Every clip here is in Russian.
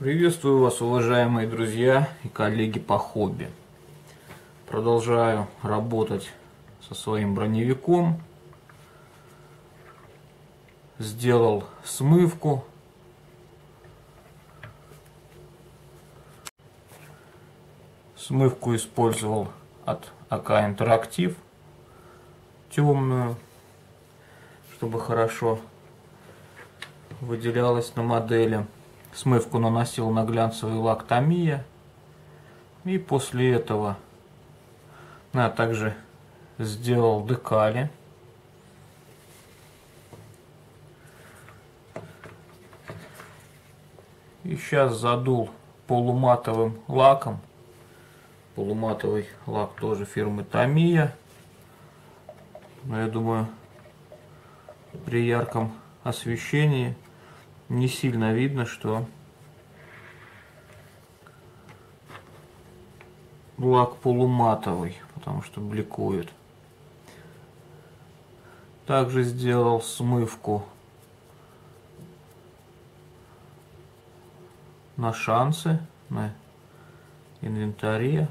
Приветствую вас, уважаемые друзья и коллеги по хобби. Продолжаю работать со своим броневиком. Сделал смывку. Смывку использовал от АК Интерактив темную, чтобы хорошо выделялась на модели. Смывку наносил на глянцевый лак Тamiya. И после этого я также сделал декали. И сейчас задул полуматовым лаком. Полуматовый лак тоже фирмы Tamiya. Но я думаю, при ярком освещении не сильно видно, что лак полуматовый, потому что бликует. Также сделал смывку на шансы, на инвентаре.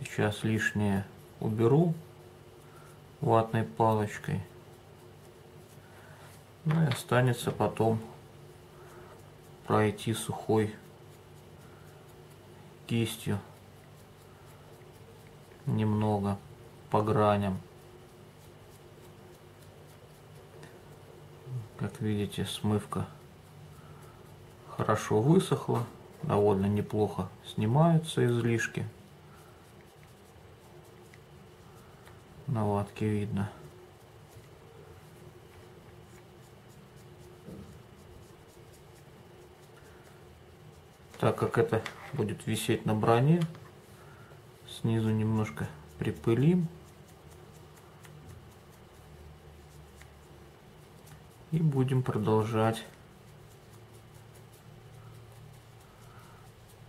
Сейчас лишнее уберу ватной палочкой. Ну и останется потом пройти сухой кистью немного по граням. Как видите, смывка хорошо высохла, довольно неплохо снимаются излишки. На ватке видно. Так как это будет висеть на броне снизу немножко припылим. И будем продолжать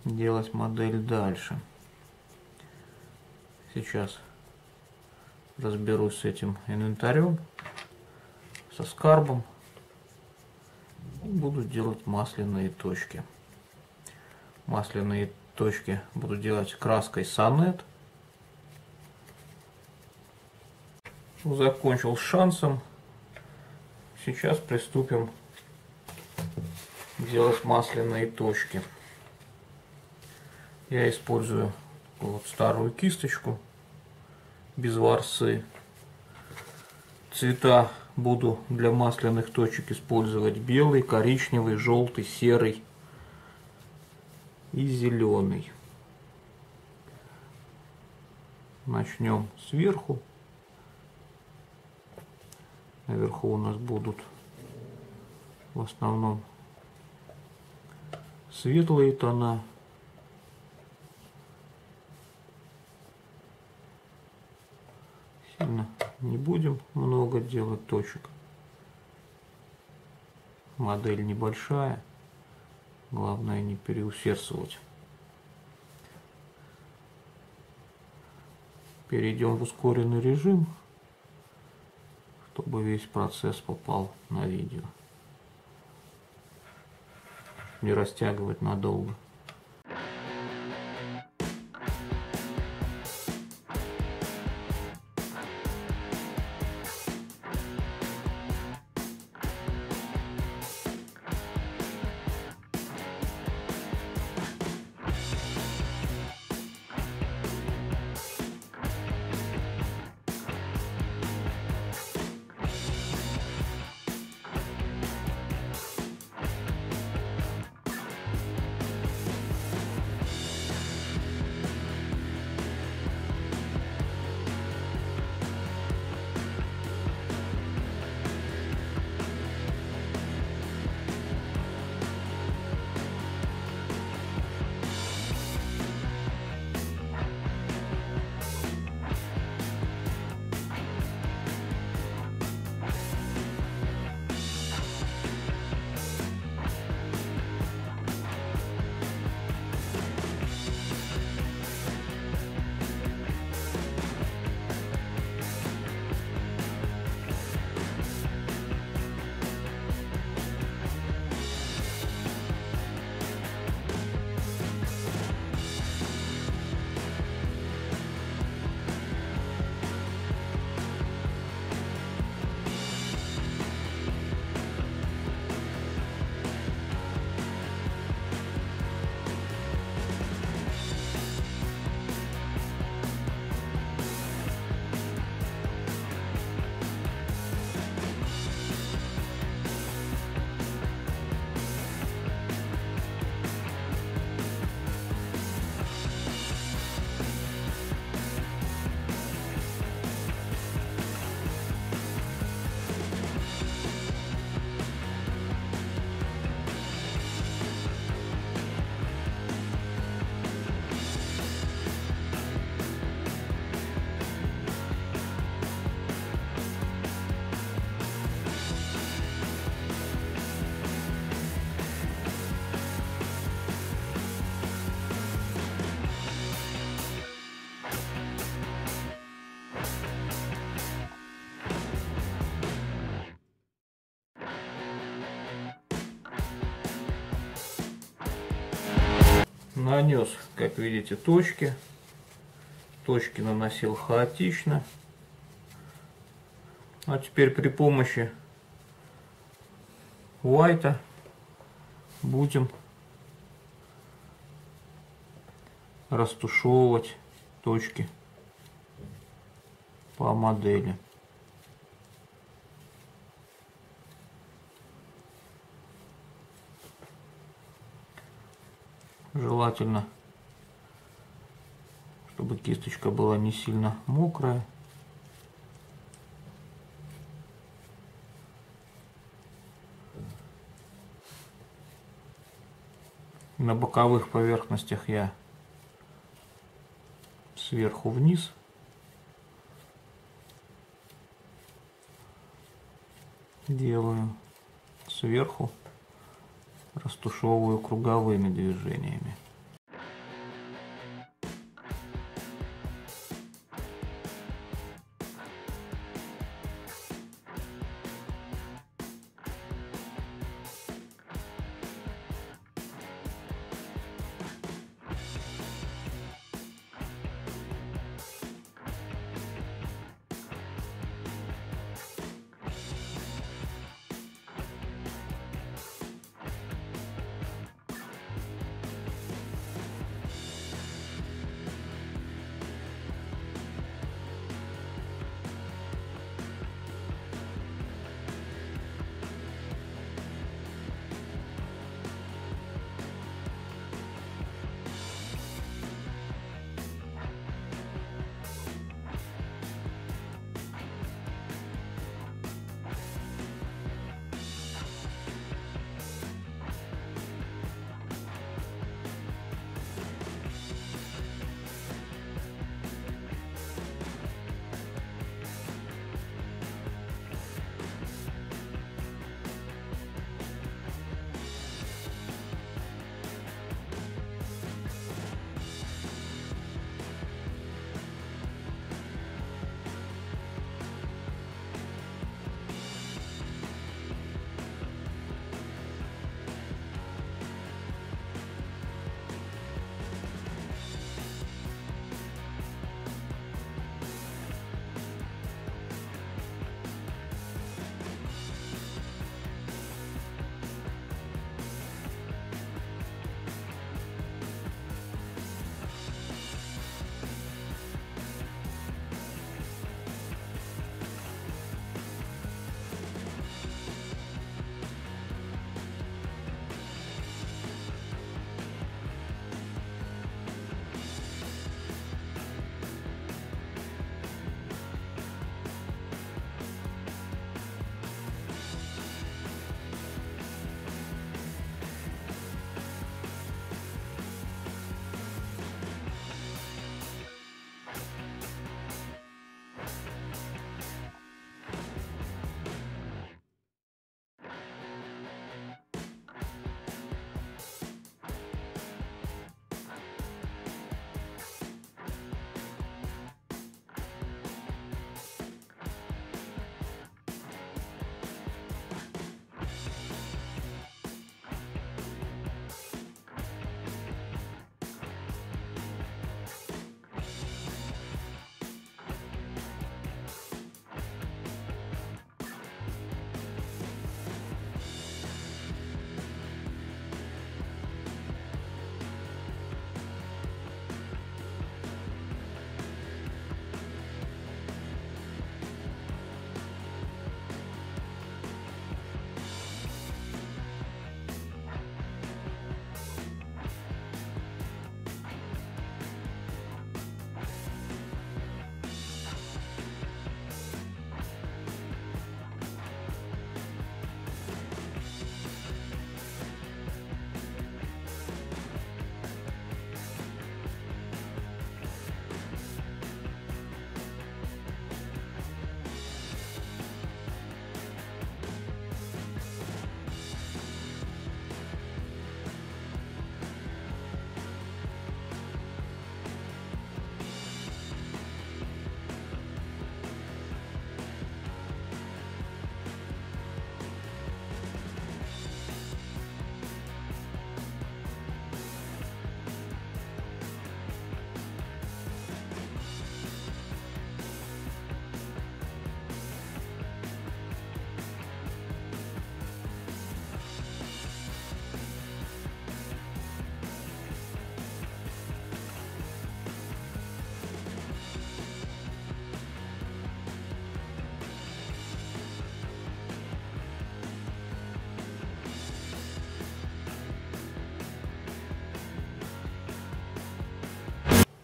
делать модель дальше. Сейчас разберусь с этим инвентарем со скарбом. И буду делать масляные точки масляные точки буду делать краской Сонет. Закончил с шансом. Сейчас приступим делать масляные точки. Я использую вот старую кисточку без ворсы. Цвета буду для масляных точек использовать белый, коричневый, желтый, серый и зеленый. Начнем сверху. Наверху у нас будут в основном светлые тона. Сильно не будем много делать точек. Модель небольшая. Главное не переусердствовать. Перейдем в ускоренный режим, чтобы весь процесс попал на видео. Не растягивать надолго. Нанес, как видите, точки. Точки наносил хаотично. А теперь при помощи White будем растушевывать точки по модели. Желательно, чтобы кисточка была не сильно мокрая. На боковых поверхностях я сверху вниз. Делаю сверху, растушевываю круговыми движениями.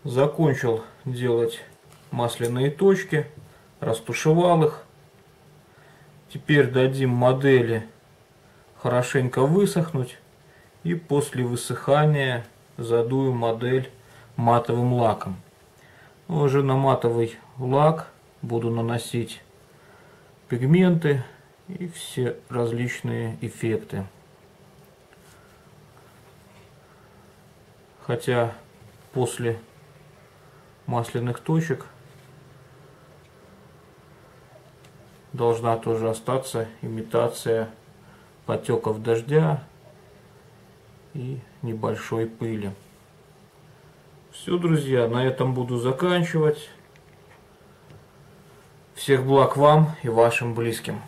Закончил делать масляные точки, растушевал их. Теперь дадим модели хорошенько высохнуть и после высыхания задую модель матовым лаком. Уже на матовый лак буду наносить пигменты и все различные эффекты. Хотя после масляных точек должна тоже остаться имитация потеков дождя и небольшой пыли. Все, друзья, на этом буду заканчивать. Всех благ вам и вашим близким.